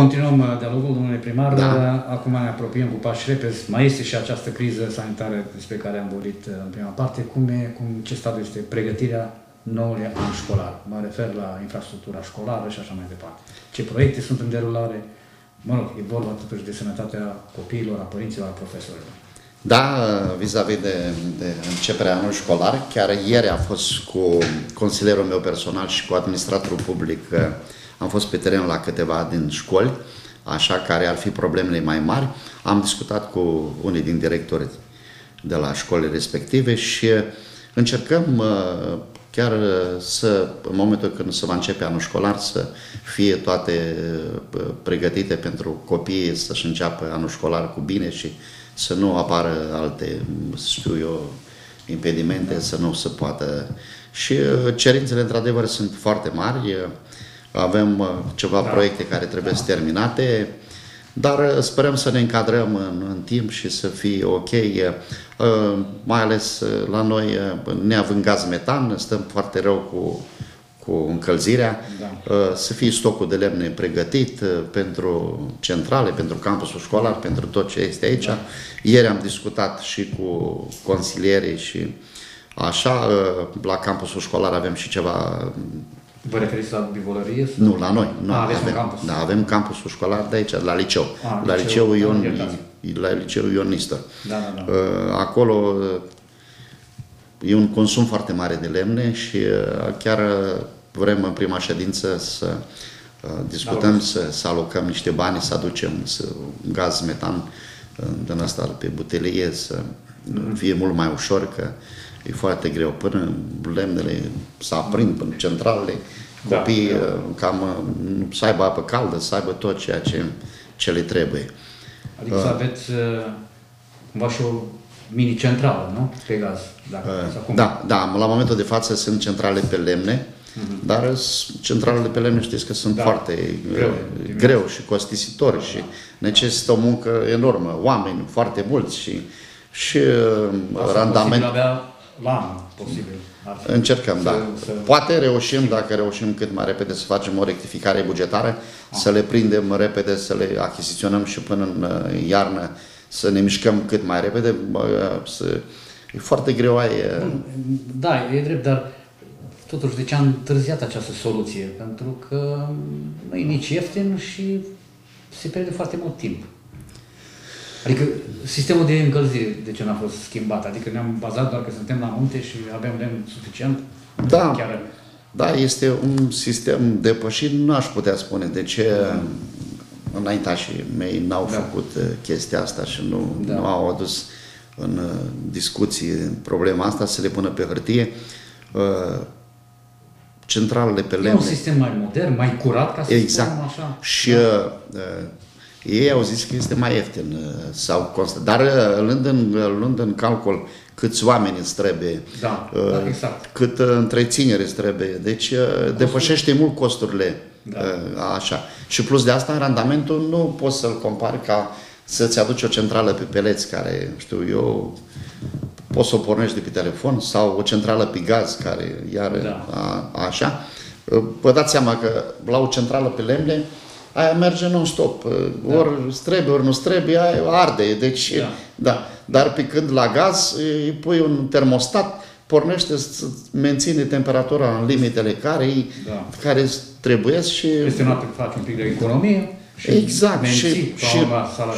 Continuăm uh, dialogul, domnule primar. Da. Acum ne apropiem cu pași repezi. Mai este și această criză sanitară despre care am vorbit uh, în prima parte. Cum, e, cum ce stadiu este pregătirea noului an școlar? Mă refer la infrastructura școlară și așa mai departe. Ce proiecte sunt în derulare? Mă rog, e vorba totuși de sănătatea copiilor, a părinților, a profesorilor. Da, vis-a-vis -vis de, de începerea anului școlar, chiar ieri a fost cu consilierul meu personal și cu administratorul public uh, am fost pe teren la câteva din școli, așa care ar fi problemele mai mari. Am discutat cu unii din directori de la școlile respective și încercăm uh, chiar să, în momentul când se va începe anul școlar, să fie toate uh, pregătite pentru copii să-și înceapă anul școlar cu bine și să nu apară alte, știu eu, impedimente, să nu se poată. Și uh, cerințele, într-adevăr, sunt foarte mari. Avem uh, ceva da. proiecte care trebuie da. terminate, dar uh, sperăm să ne încadrăm în, în timp și să fie ok. Uh, mai ales la noi, neavând gaz metan, stăm foarte rău cu, cu încălzirea, da. să fie stocul de lemne pregătit pentru centrale, pentru campusul școlar, pentru tot ce este aici. Da. Ieri am discutat și cu consilierii și așa, la campusul școlar avem și ceva Vă referiți la bivolărie? Nu, la noi. Nu, A, aveți avem, un campus. Da, avem campusul școlar de aici, la liceu. A, la liceu, liceu Ion, iertați. la liceul Ion Nistor. Da, da, da. Acolo uh, e un consum foarte mare de lemne și uh, chiar uh, vrem în prima ședință să discutăm, da, să, să alocăm niște bani, să aducem să, gaz metan din asta pe butelie, să mm. Fie mult mai ușor, că e foarte greu. Până lemnele să aprind, până centralele, da, copiii da. cam să aibă apă caldă, să aibă tot ceea ce, ce le trebuie. Adică uh, să aveți uh, cumva și o mini-centrală, nu? Pe gaz. Dacă, uh, da, da, la momentul de față sunt centrale pe lemne, uh-huh. dar centralele pe lemne știți că sunt da. foarte greu, uh, greu și costisitori da, și da. necesită o muncă enormă, oameni foarte mulți și, și uh, randament. Avea la anul, posibil. Încercăm, să, da. Să... Poate reușim, dacă reușim cât mai repede să facem o rectificare bugetară, ah. să le prindem repede, să le achiziționăm și până în uh, iarnă să ne mișcăm cât mai repede. Să... E foarte greu ai... Da, e drept, dar totuși de ce am întârziat această soluție? Pentru că nu e nici ieftin și se pierde foarte mult timp. Adică sistemul de încălzire, de ce n-a fost schimbat? Adică ne-am bazat doar că suntem la munte și avem lemn suficient? Da, Chiar... da, este un sistem depășit, nu aș putea spune de ce da. înaintașii mei n-au da. făcut uh, chestia asta și nu, da. nu au adus în uh, discuții problema asta, să le pună pe hârtie. Uh, centralele pe lemne... E un sistem mai modern, mai curat, ca să exact. spunem așa. Și da. Ei au zis că este mai ieftin uh, sau constant. Dar uh, luând în, luând în calcul câți oameni îți trebuie, da, uh, da, exact. cât întreținere îți trebuie. Deci Costul. depășește mult costurile. Da. Așa. Și plus de asta, randamentul nu poți să-l compari ca să-ți aduci o centrală pe peleți care, știu eu, poți să o pornești de pe telefon sau o centrală pe gaz care iar da. a, așa. Vă dați seama că la o centrală pe lemne aia merge non-stop. Da. Ori trebuie, ori nu trebuie, aia arde. Deci, da. da. Dar pe când la gaz îi pui un termostat, pornește să menține temperatura în limitele care, da. care trebuie și... Este noapte faci un pic de economie. Și exact, și, și,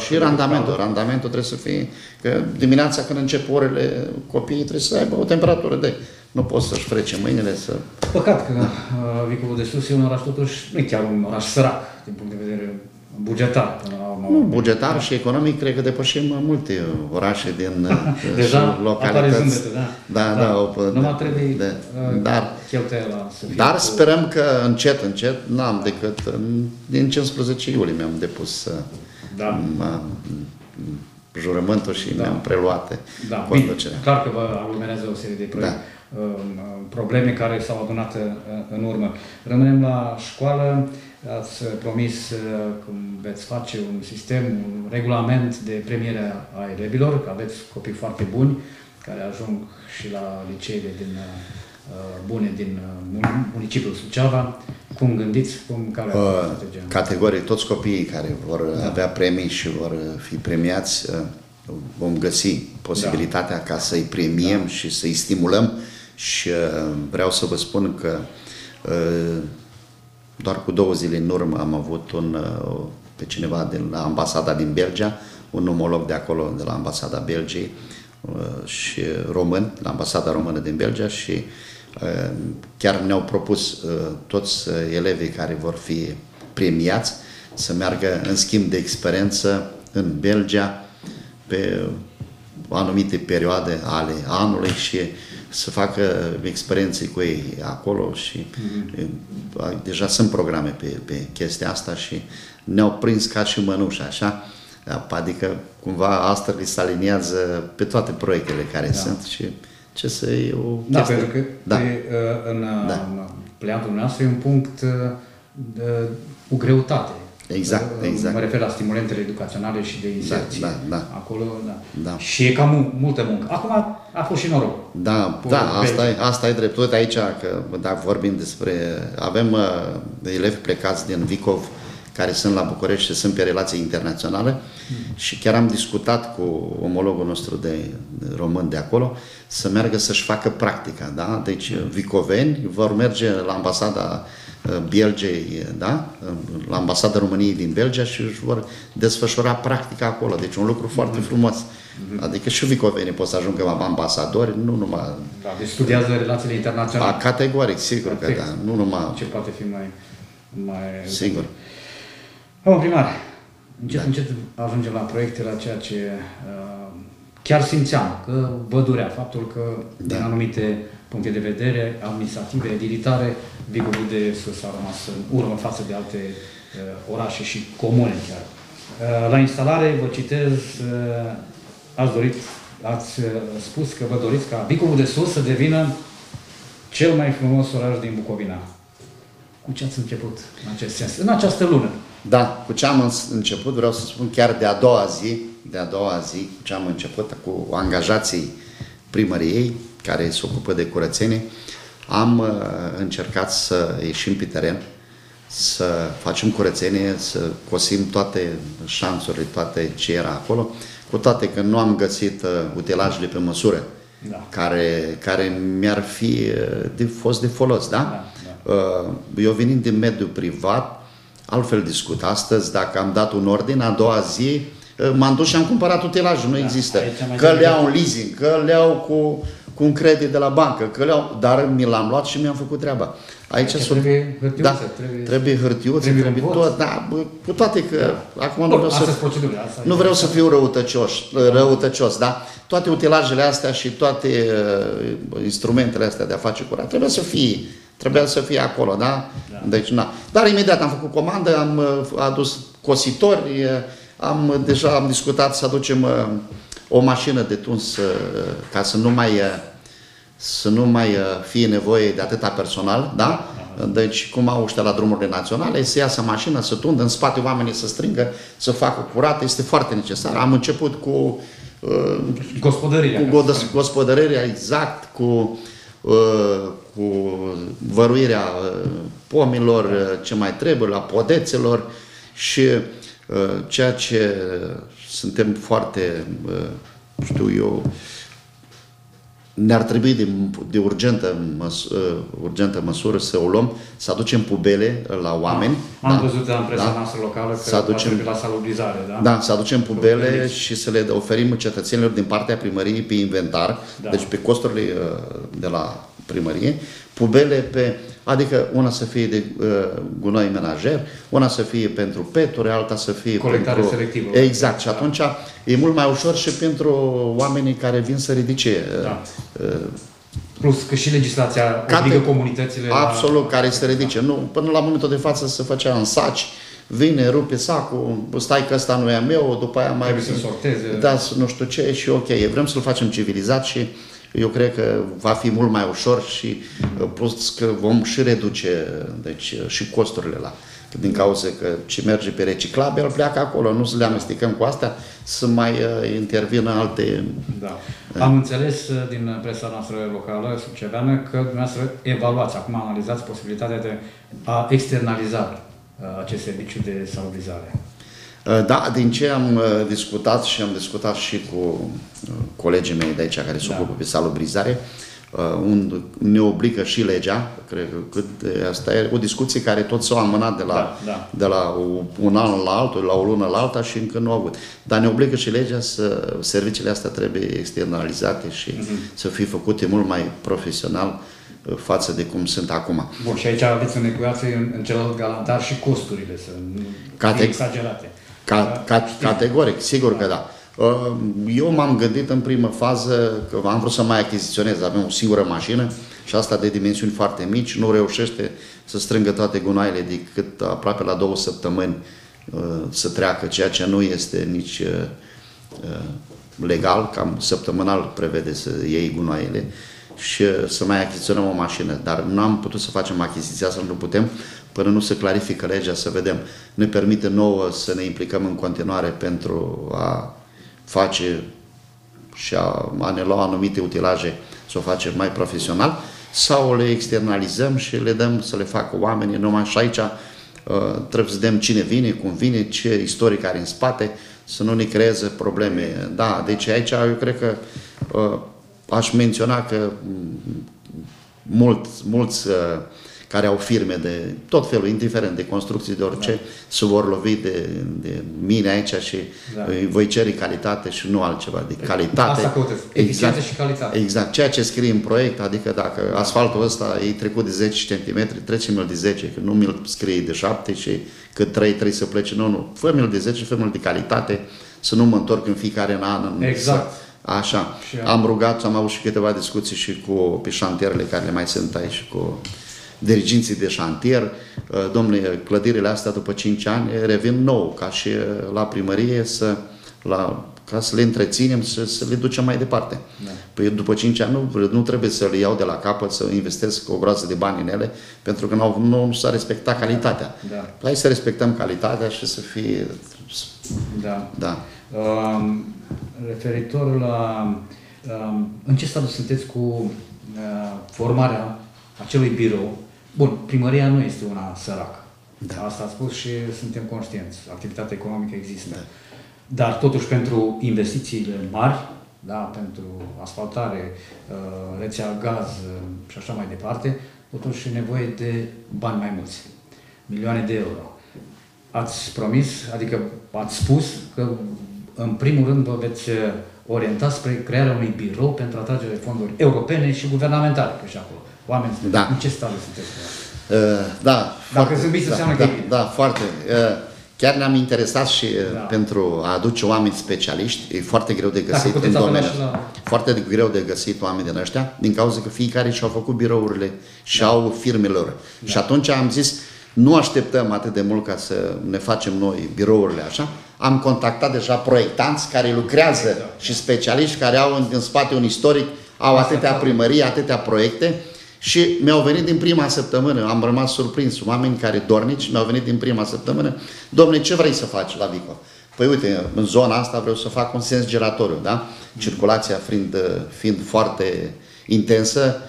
și randamentul. Randamentul trebuie să fie, că dimineața când încep orele, copiii trebuie să aibă o temperatură de nu poți să-și frece mâinile să... Păcat că uh, Vicovul de Sus e un oraș totuși, nu e chiar un oraș sărac din punct de vedere bugetar. Până la urmă. Nu, bugetar da. și economic cred că depășim multe orașe din uh, Deja localități. Zâmbete, da. Da, da. da o, Numai trebuie de, uh, dar, cheltuiala să fie Dar cu... sperăm că încet, încet, n-am decât din 15 iulie mi-am depus uh, da. jurământul și da. mi-am preluat da. conducerea. Clar că vă aglomerează o serie de proiecte. Da probleme care s-au adunat uh, în urmă. Rămânem la școală, ați promis uh, că veți face un sistem, un regulament de premiere a elevilor, că aveți copii foarte buni care ajung și la liceele din uh, bune din municipiul Suceava. Cum gândiți? Cum care uh, strategia? Categoric, toți copiii care vor da. avea premii și vor fi premiați, vom găsi posibilitatea da. ca să-i premiem da. și să-i stimulăm și vreau să vă spun că doar cu două zile în urmă am avut un, pe cineva de la ambasada din Belgia, un omolog de acolo, de la ambasada Belgiei și român, la ambasada română din Belgia și chiar ne-au propus toți elevii care vor fi premiați să meargă în schimb de experiență în Belgia pe anumite perioade ale anului și să facă experiențe cu ei acolo și mm-hmm. deja sunt programe pe, pe chestia asta și ne-au prins ca și mănușa, așa, adică cumva asta li se aliniază pe toate proiectele care da. sunt și ce să e o Da, chestie. pentru că da. Pe, uh, în, da. în pleantul nostru e un punct uh, de, cu greutate Exact, exact. Mă refer la stimulentele educaționale și de inserție. Da, da, da. Acolo, da. da. Și e cam multă muncă. Acum a fost și noroc. Da, da asta, e, asta e drept. Uite aici, că dacă vorbim despre... Avem uh, elevi plecați din Vicov care sunt la București și sunt pe relații internaționale mm. și chiar am discutat cu omologul nostru de, de român de acolo să meargă să-și facă practica, da? Deci mm. vicoveni vor merge la ambasada Belgiei, da? la ambasada României din Belgia și își vor desfășura practica acolo. Deci un lucru foarte frumos. Mm-hmm. Adică și vicovenii pot să ajungă ambasadori, nu numai... Da, deci studiază relațiile internaționale. A, categoric, sigur Perfect. că da. Nu numai... Ce poate fi mai... mai sigur. Domnul primar, încet, da. încet ajungem la proiecte, la ceea ce uh, chiar simțeam că vă durea faptul că da. din anumite puncte de vedere administrative, edilitare, Vigorul de Sus a rămas în urmă față de alte uh, orașe și comune chiar. Uh, la instalare, vă citez, uh, ați dorit, ați uh, spus că vă doriți ca Vicovul de Sus să devină cel mai frumos oraș din Bucovina. Cu ce ați început în acest sens, în această lună? Da, cu ce am început, vreau să spun chiar de a doua zi, de a doua zi, cu ce am început cu angajații primăriei, care se ocupă de curățenie, am uh, încercat să ieșim pe teren, să facem curățenie, să cosim toate șanțurile, toate ce era acolo, cu toate că nu am găsit uh, utilajele pe măsură da. care, care mi-ar fi uh, de, fost de folos, da? da, da. Uh, eu venind din mediul privat, altfel discut astăzi, dacă am dat un ordin, a doua zi uh, m-am dus și am cumpărat utilajul, nu da, există. Că le iau un leasing, că le iau cu cu un credit de la bancă, că le-au, dar mi l-am luat și mi-am făcut treaba. Aici sunt, trebuie hârtiuță, da, trebuie, trebuie hârtiuță, trebuie, trebuie tot, da, cu toate că da. acum nu vreau să, asta nu vreau să fiu răutăcios, răutăcios, da? Toate utilajele astea și toate uh, instrumentele astea de a face curat trebuie să fie Trebuia să fie acolo, da? da? Deci, na. Dar imediat am făcut comandă, am uh, adus cositori, uh, am, deja am discutat să aducem uh, o mașină de tuns ca să nu mai, să nu mai fie nevoie de atâta personal, da? Deci, cum au ăștia la drumurile naționale, să iasă mașina, să tundă în spate oamenii să stringă, să facă curat, este foarte necesar. Am început cu uh, gospodărirea, cu gospodărirea, exact, cu, uh, cu văruirea uh, pomilor, ce mai trebuie, la podețelor și ceea ce suntem foarte, știu eu, ne-ar trebui de, de urgentă, măs, urgentă măsură să o luăm, să aducem pubele la oameni. Am da, văzut în presa da, noastră locală că să aducem, la salubrizare, da? Da, să aducem pubele, pubele și să le oferim cetățenilor din partea primăriei pe inventar, da. deci pe costurile de la primărie, pubele pe Adică una să fie de uh, gunoi menajer, una să fie pentru peturi, alta să fie Colectare pentru... selectivă. Exact. Și atunci e mult mai ușor și pentru oamenii care vin să ridice. Uh, da. Uh, Plus că și legislația Cate, obligă comunitățile Absolut, la... care se ridice. Nu, până la momentul de față se făcea în saci, vine, rupe sacul, stai că ăsta nu e a meu, după aia mai... Trebuie să sorteze. Da, nu știu ce și ok, vrem să-l facem civilizat și eu cred că va fi mult mai ușor și uh, plus că vom și reduce deci, uh, și costurile la, din cauza că ce merge pe reciclabil pleacă acolo, nu să le amestecăm cu astea, să mai uh, intervină alte... Da. Am înțeles uh, din presa noastră locală, suceveană, că dumneavoastră evaluați, acum analizați posibilitatea de a externaliza uh, acest serviciu de salubrizare. Da, din ce am discutat și am discutat și cu colegii mei de aici care se da. ocupă pe salubrizare, Uh, un, ne obligă și legea, cred că cât, asta e o discuție care tot s-a amânat de la, da, da. de la un an la altul, la o lună la alta și încă nu a avut. Dar ne obligă și legea să serviciile astea trebuie externalizate și uh-huh. să fie făcute mult mai profesional uh, față de cum sunt acum. Bun, și aici aveți în ecuație în, în celălalt galantar și costurile să nu Cate- exagerate. Ca, ca, categoric, sigur că da. Eu m-am gândit în primă fază că am vrut să mai achiziționez, avem o singură mașină și asta de dimensiuni foarte mici, nu reușește să strângă toate gunoaiele decât aproape la două săptămâni uh, să treacă, ceea ce nu este nici uh, uh, legal, cam săptămânal prevede să iei gunoaiele și să mai achiziționăm o mașină, dar nu am putut să facem achiziția să nu putem până nu se clarifică legea, să vedem. Ne permite nouă să ne implicăm în continuare pentru a face și a, a ne lua anumite utilaje să o facem mai profesional sau le externalizăm și le dăm să le facă oamenii numai și aici uh, trebuie să vedem cine vine, cum vine, ce istoric are în spate, să nu ne creeze probleme. Da, deci aici eu cred că uh, aș menționa că mult, mulți uh, care au firme de tot felul, indiferent de construcții de orice, da. se vor lovi de, de mine aici și da. voi cere calitate și nu altceva, de calitate. Asta căutăți, exact, și calitate. Exact, ceea ce scrie în proiect, adică dacă da. asfaltul ăsta e trecut de 10 cm, trece-mi de 10, că nu mi-l scrie de 7 și că 3 trebuie să plece, nu, nu, fă-mi de 10, fă de calitate, să nu mă întorc în fiecare an. Exact. Să, Așa. Și am rugat, am avut și câteva discuții și cu pe șantierele care mai sunt aici, cu diriginții de șantier, uh, domnule, clădirile astea după 5 ani revin nou, ca și uh, la primărie, să, la, ca să le întreținem, să, să le ducem mai departe. Da. Păi după 5 ani nu, nu trebuie să le iau de la capăt, să investesc o groază de bani în ele, pentru că nu, nu, nu s-a respectat calitatea. Da. Păi hai să respectăm calitatea și să fie... Da. da. Um, referitor la... Um, în ce stadiu sunteți cu uh, formarea acelui birou Bun, primăria nu este una săracă. Da. Asta a spus și suntem conștienți. Activitatea economică există. Da. Dar totuși pentru investițiile mari, da, pentru asfaltare, uh, rețea gaz uh, și așa mai departe, totuși e nevoie de bani mai mulți. Milioane de euro. Ați promis, adică ați spus că în primul rând vă veți uh, orienta spre crearea unui birou pentru atragerea de fonduri europene și guvernamentale, că și acolo. Oameni, da. în ce stare sunteți? Uh, da. Dacă foarte, zâmbiți, da, da, da, foarte. Uh, chiar ne-am interesat și uh, da. pentru a aduce oameni specialiști. E foarte greu de găsit în domeniu. La... Foarte greu de găsit oameni din ăștia, din cauza că fiecare și-au făcut birourile și da. au firmele lor. Da. Și atunci am zis, nu așteptăm atât de mult ca să ne facem noi birourile așa. Am contactat deja proiectanți care lucrează exact. și specialiști care au în, în spate un istoric, au atâtea primării, atâtea proiecte și mi-au venit din prima săptămână, am rămas surprins, oameni care dornici mi-au venit din prima săptămână, domne, ce vrei să faci la Vico? Păi uite, în zona asta vreau să fac un sens giratoriu, da? Circulația fiind, fiind foarte intensă,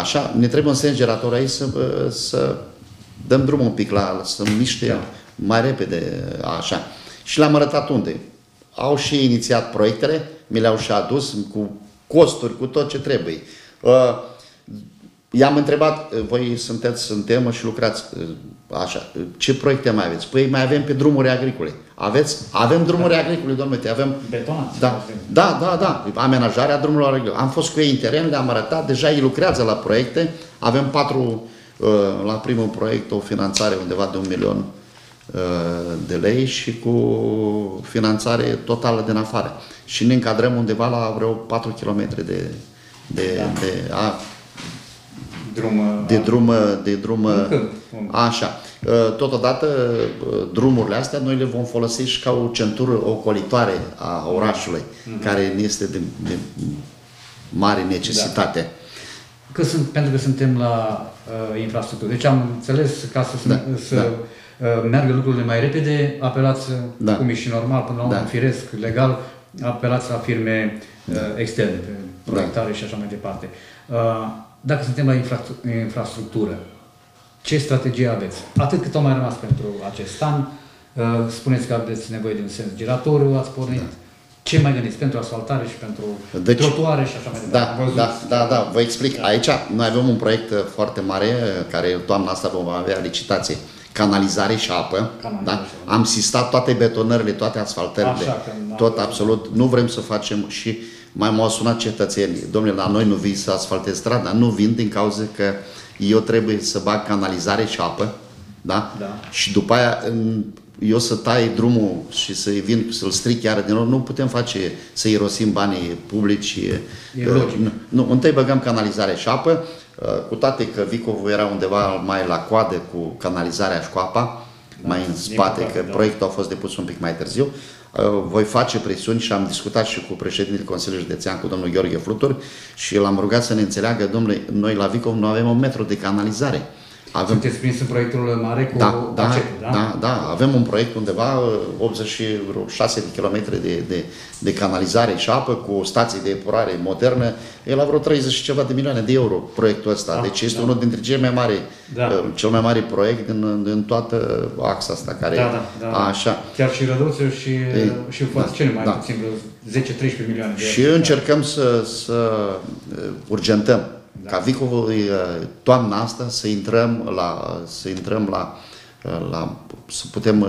așa, ne trebuie un sens giratoriu aici să, să dăm drumul un pic la, să miște da. mai repede, așa. Și le-am arătat unde. Au și inițiat proiectele, mi le-au și adus cu costuri, cu tot ce trebuie. I-am întrebat, voi sunteți în temă și lucrați așa, ce proiecte mai aveți? Păi mai avem pe drumuri agricole. Aveți? Avem drumuri da. agricole, domnule, avem... Betonați. Da, da, da, da, amenajarea drumurilor agricole. Am fost cu ei în teren, le-am arătat, deja ei lucrează la proiecte, avem patru, la primul proiect o finanțare undeva de un milion de lei și cu finanțare totală din afară. Și ne încadrăm undeva la vreo 4 km de, de, da. de a, drum, de drum, de drum, așa. Uh, totodată, uh, drumurile astea noi le vom folosi și ca o centură ocolitoare a orașului, mm-hmm. care este de, de mare necesitate. Da. Că sunt, pentru că suntem la uh, infrastructură. Deci am înțeles ca să, da, să da. Uh, meargă lucrurile mai repede, apelați, Da. cum e și normal, până la urmă, Da. firesc, legal, apelați la firme uh, externe, pe Da. proiectare și așa mai departe. Uh, Dacă suntem la infra- infrastructură, ce strategie aveți? Atât cât au mai rămas pentru acest an, uh, spuneți că aveți nevoie de un sens giratoriu, ați pornit. Ce mai gândiți pentru asfaltare și pentru Deci- trotuare și așa mai departe? Da, Am văzut. da, da, da, vă explic. Aici noi avem un proiect uh, foarte mare, uh, care toamna asta vom avea licitație, canalizare și apă. Canalizare Da? și apă. Am sistat toate betonările, toate asfaltările, Așa, că n-am tot văzut. absolut. Nu vrem să facem și mai m-au sunat cetățenii. Domnule, la noi nu vii să asfaltezi strada, nu vin din cauza că eu trebuie să bag canalizare și apă, da? Da. Și după aia în- eu să tai drumul și să vin să-l stric iară din nou, nu putem face să irosim banii publici. E Uh, logic. nu, nu, întâi băgăm canalizare și apă, uh, cu toate că Vicovul era undeva mai la coadă cu canalizarea și cu apa, mai în din spate, păcate, că da. proiectul a fost depus un pic mai târziu. Uh, Voi face presiuni și am discutat și cu președintele Consiliului Județean, cu domnul Gheorghe Flutur și l-am rugat să ne înțeleagă, domnule, noi la Vicov nu avem un metru de canalizare. Avem Sunteți prins în proiectul mare cu da, da, acetul, da? da, da, avem un proiect undeva, uh, 86 de kilometri de, de, de canalizare și apă cu o stație de epurare modernă, e la vreo 30 și ceva de milioane de euro proiectul ăsta. Da, deci este da. unul dintre cele mai mari, Da. uh, cel mai mare proiect din, din toată axa asta care Da, da, da. așa. Chiar și Răduțu și, Ei, și foarte da, cele mai da. puțin, vreo 10-13 milioane de Și euro. încercăm să, să uh, urgentăm Da. ca Vicovul uh, toamna asta să intrăm la, să intrăm la, uh, la să putem uh,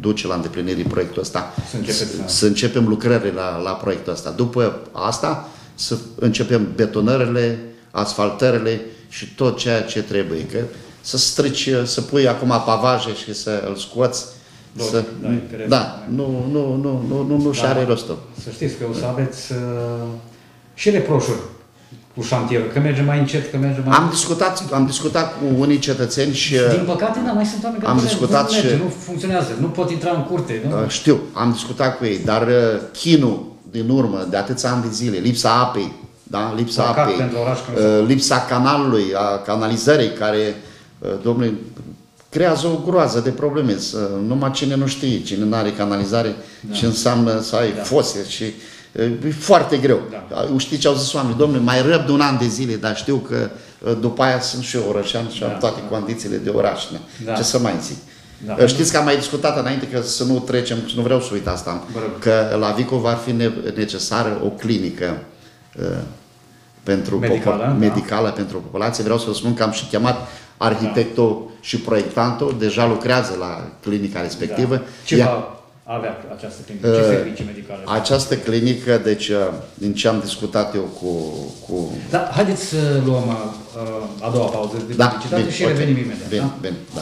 duce la îndeplinirii proiectul ăsta, Să începeți să, să- să începem lucrările la, la proiectul ăsta. După asta să începem betonările, asfaltările și tot ceea ce trebuie. Că să strici, uh, să pui acum pavaje și să îl scoți. Logic, Să, da, interesant. da, nu, nu, nu, nu, nu, nu și Da. are rostul. Să știți că o să aveți uh, și reproșuri cu șantierul, că merge mai încet, că merge mai... Am discutat, am discutat cu unii cetățeni și Din păcate, da, mai sunt oameni care Am nu merg, discutat nu, merge, și- nu funcționează, nu pot intra în curte. Nu? uh, știu, am discutat cu ei, dar uh, chinul din urmă de atâția ani de zile, lipsa apei, da? lipsa Păcat apei, pentru oraș că nu uh, lipsa canalului, a canalizării care, uh, domnule, creează o groază de probleme. Să, numai cine nu știe, cine nu are canalizare, da. ce înseamnă să ai Da. fose și uh, e foarte greu. Da. Uh, Știi ce au zis oamenii? Domnule, mai răb de un an de zile, dar știu că uh, după aia sunt și eu orășean și am Da, toate da. condițiile de oraș. ne. Da. Ce să mai zic? Da. Uh, Știți că am mai discutat înainte că să nu trecem, nu vreau să uit asta, Vă rog. că la Vico va fi ne- necesară o clinică uh, pentru Medicală, popo- da. medicală pentru populație. Vreau să vă spun că am și chemat arhitectul și proiectantul, deja lucrează la clinica respectivă. Da. Ce Ea- va avea această clinică? Ce Uh, servicii medicale? această clinică, deci uh, din ce am discutat eu cu, cu Da, haideți să luăm uh, a doua pauză de da, publicitate bine, și ok. revenim imediat. Bine, da? bine, da.